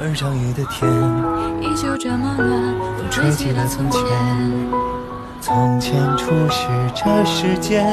而长夜的天，依旧这么暖，风吹起了从前。从前初识这世间。